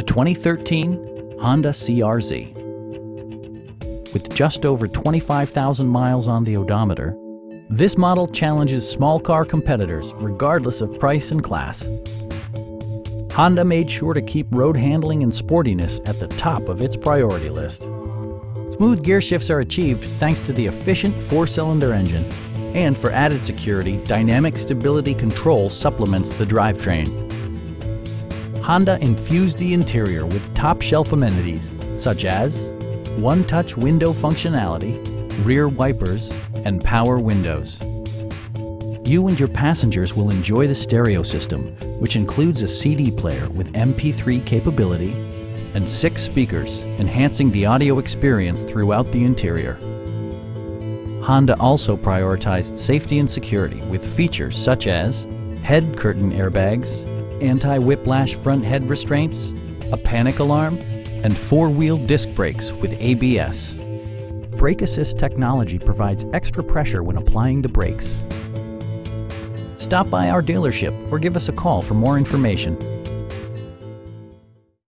the 2013 Honda CRZ. With just over 25,000 miles on the odometer, this model challenges small car competitors regardless of price and class. Honda made sure to keep road handling and sportiness at the top of its priority list. Smooth gear shifts are achieved thanks to the efficient four-cylinder engine. And for added security, Dynamic Stability Control supplements the drivetrain. Honda infused the interior with top-shelf amenities such as one-touch window functionality, rear wipers, and power windows. You and your passengers will enjoy the stereo system, which includes a CD player with MP3 capability and six speakers, enhancing the audio experience throughout the interior. Honda also prioritized safety and security with features such as head curtain airbags, anti-whiplash front head restraints, a panic alarm, and four-wheel disc brakes with ABS. Brake Assist technology provides extra pressure when applying the brakes. Stop by our dealership or give us a call for more information.